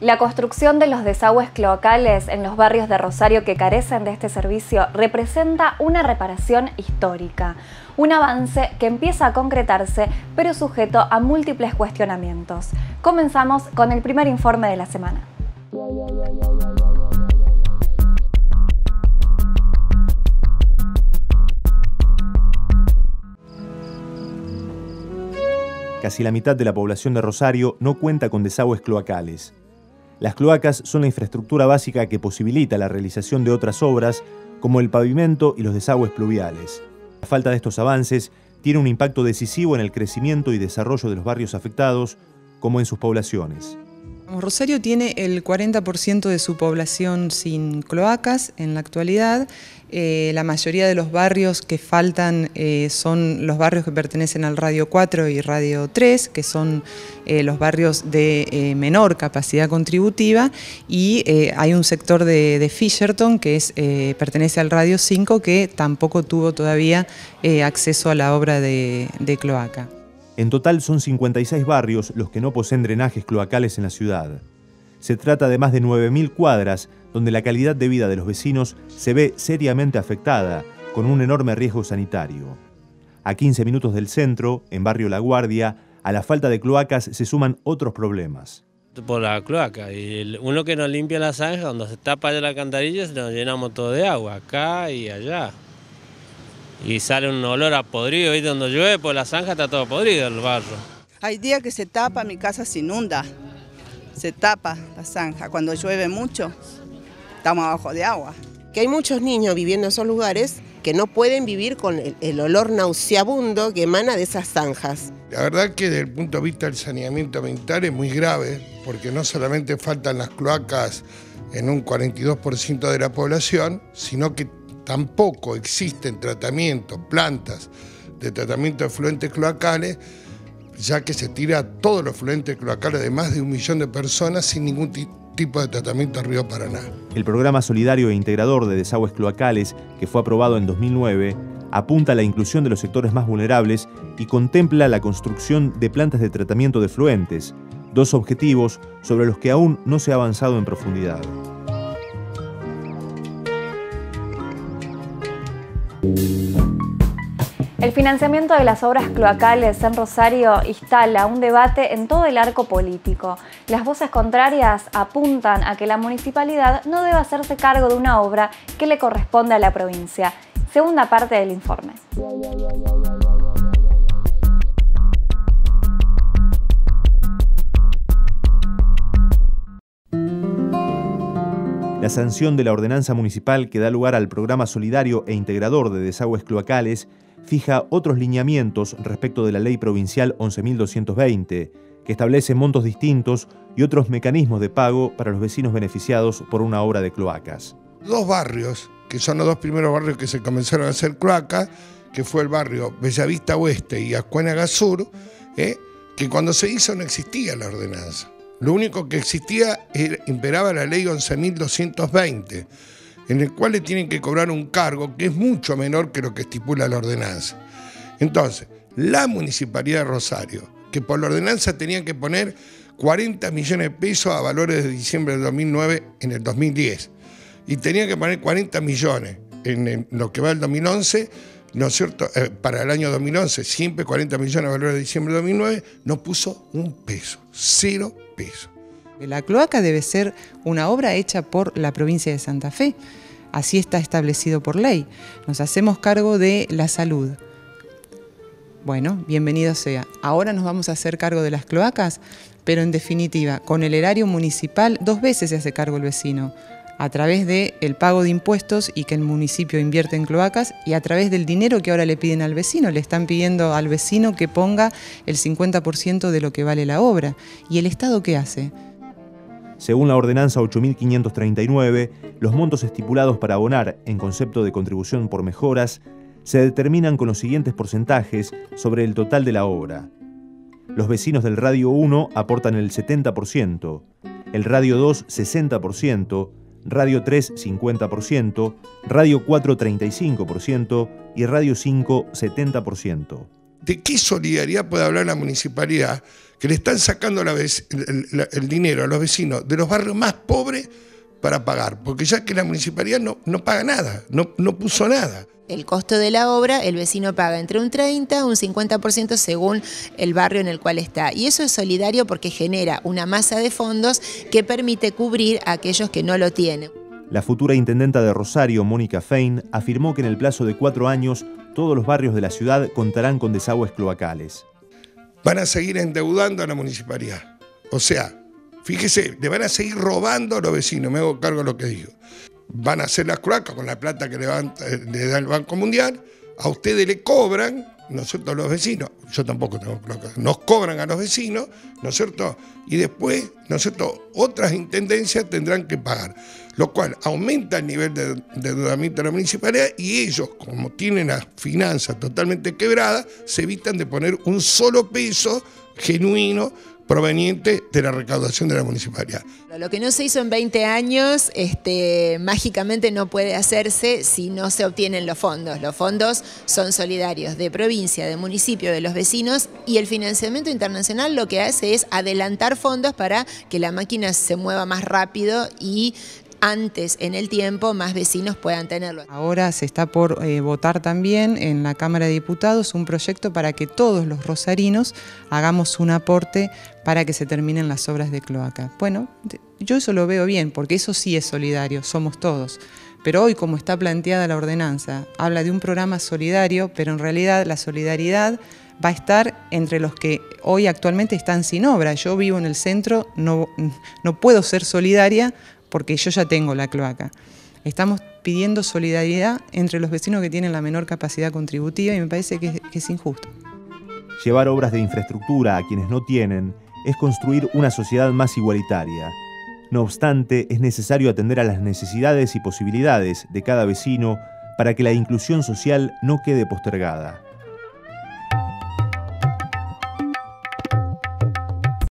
La construcción de los desagües cloacales en los barrios de Rosario que carecen de este servicio representa una reparación histórica, un avance que empieza a concretarse pero sujeto a múltiples cuestionamientos. Comenzamos con el primer informe de la semana. Casi la mitad de la población de Rosario no cuenta con desagües cloacales. Las cloacas son la infraestructura básica que posibilita la realización de otras obras como el pavimento y los desagües pluviales. La falta de estos avances tiene un impacto decisivo en el crecimiento y desarrollo de los barrios afectados, como en sus poblaciones. Rosario tiene el 40% de su población sin cloacas en la actualidad. Eh, la mayoría de los barrios que faltan eh, son los barrios que pertenecen al Radio 4 y Radio 3, que son eh, los barrios de menor capacidad contributiva, y hay un sector de, Fisherton que pertenece al Radio 5 que tampoco tuvo todavía acceso a la obra de cloaca. En total son 56 barrios los que no poseen drenajes cloacales en la ciudad. Se trata de más de 9.000 cuadras donde la calidad de vida de los vecinos se ve seriamente afectada, con un enorme riesgo sanitario. A 15 minutos del centro, en barrio La Guardia, a la falta de cloacas se suman otros problemas. Por la cloaca, y uno que no limpia la zanja, cuando se tapa de la cantarilla, nos llenamos todo de agua, acá y allá y sale un olor a podrido, y donde llueve, pues la zanja está todo podrido el barro. Hay días que se tapa, mi casa se inunda, se tapa la zanja, cuando llueve mucho, estamos abajo de agua. Que hay muchos niños viviendo en esos lugares que no pueden vivir con el, olor nauseabundo que emana de esas zanjas. La verdad que desde el punto de vista del saneamiento ambiental es muy grave, porque no solamente faltan las cloacas en un 42% de la población, sino que tampoco existen tratamientos, plantas de tratamiento de fluentes cloacales, ya que se tira todos los fluentes cloacales de más de un millón de personas sin ningún tipo de tratamiento al río Paraná. El programa solidario e integrador de desagües cloacales, que fue aprobado en 2009, apunta a la inclusión de los sectores más vulnerables y contempla la construcción de plantas de tratamiento de fluentes, dos objetivos sobre los que aún no se ha avanzado en profundidad. Financiamiento de las obras cloacales en Rosario instala un debate en todo el arco político. Las voces contrarias apuntan a que la municipalidad no debe hacerse cargo de una obra que le corresponde a la provincia. Segunda parte del informe. La sanción de la ordenanza municipal que da lugar al programa solidario e integrador de desagües cloacales fija otros lineamientos respecto de la ley provincial 11.220, que establece montos distintos y otros mecanismos de pago para los vecinos beneficiados por una obra de cloacas. Dos barrios, que son los dos primeros barrios que se comenzaron a hacer cloacas, que fue el barrio Bellavista Oeste y Ascuénaga Sur, ¿eh? que cuando se hizo no existía la ordenanza. Lo único que existía era, imperaba la ley 11.220, en el cual le tienen que cobrar un cargo que es mucho menor que lo que estipula la ordenanza. Entonces, la Municipalidad de Rosario, que por la ordenanza tenían que poner 40 millones de pesos a valores de diciembre del 2009 en el 2010, y tenía que poner 40 millones en, lo que va del 2011, ¿no es cierto? Eh, para el año 2011, siempre 40 millones a valores de diciembre del 2009, no puso un peso, cero la cloaca debe ser una obra hecha por la provincia de Santa Fe. Así está establecido por ley. Nos hacemos cargo de la salud. Bueno, bienvenido sea. Ahora nos vamos a hacer cargo de las cloacas, pero en definitiva, con el erario municipal dos veces se hace cargo el vecino a través del el pago de impuestos y que el municipio invierte en cloacas y a través del dinero que ahora le piden al vecino. Le están pidiendo al vecino que ponga el 50% de lo que vale la obra. ¿Y el Estado qué hace? Según la ordenanza 8.539, los montos estipulados para abonar en concepto de contribución por mejoras se determinan con los siguientes porcentajes sobre el total de la obra. Los vecinos del Radio 1 aportan el 70%, el Radio 2 60%, Radio 3 50%, Radio 4 35% y Radio 5 70%. ¿De qué solidaridad puede hablar la municipalidad que le están sacando el, dinero a los vecinos de los barrios más pobres para pagar? Porque ya que la municipalidad no, no paga nada, no, no puso nada. El costo de la obra, el vecino paga entre un 30 un 50% según el barrio en el cual está. Y eso es solidario porque genera una masa de fondos que permite cubrir a aquellos que no lo tienen. La futura intendenta de Rosario, Mónica Fein, afirmó que en el plazo de cuatro años todos los barrios de la ciudad contarán con desagües cloacales. Van a seguir endeudando a la municipalidad. O sea, fíjese, le van a seguir robando a los vecinos, me hago cargo de lo que digo. Van a hacer las cloacas con la plata que le, le da el Banco Mundial, a ustedes le cobran ¿no es cierto?, los vecinos, yo tampoco tengo nos cobran a los vecinos, ¿no es cierto?, y después, ¿no es cierto?, otras intendencias tendrán que pagar, lo cual aumenta el nivel de, de endeudamiento de la municipalidad y ellos, como tienen las finanzas totalmente quebradas, se evitan de poner un solo peso genuino proveniente de la recaudación de la municipalidad. Lo que no se hizo en 20 años, este, mágicamente no puede hacerse si no se obtienen los fondos. Los fondos son solidarios de provincia, de municipio, de los vecinos y el financiamiento internacional lo que hace es adelantar fondos para que la máquina se mueva más rápido y antes en el tiempo más vecinos puedan tenerlo. Ahora se está por eh, votar también en la Cámara de Diputados un proyecto para que todos los rosarinos hagamos un aporte para que se terminen las obras de cloaca. Bueno, yo eso lo veo bien, porque eso sí es solidario, somos todos. Pero hoy, como está planteada la ordenanza, habla de un programa solidario, pero en realidad la solidaridad va a estar entre los que hoy actualmente están sin obra. Yo vivo en el centro, no, no puedo ser solidaria porque yo ya tengo la cloaca. Estamos pidiendo solidaridad entre los vecinos que tienen la menor capacidad contributiva y me parece que es, injusto. Llevar obras de infraestructura a quienes no tienen es construir una sociedad más igualitaria. No obstante, es necesario atender a las necesidades y posibilidades de cada vecino para que la inclusión social no quede postergada.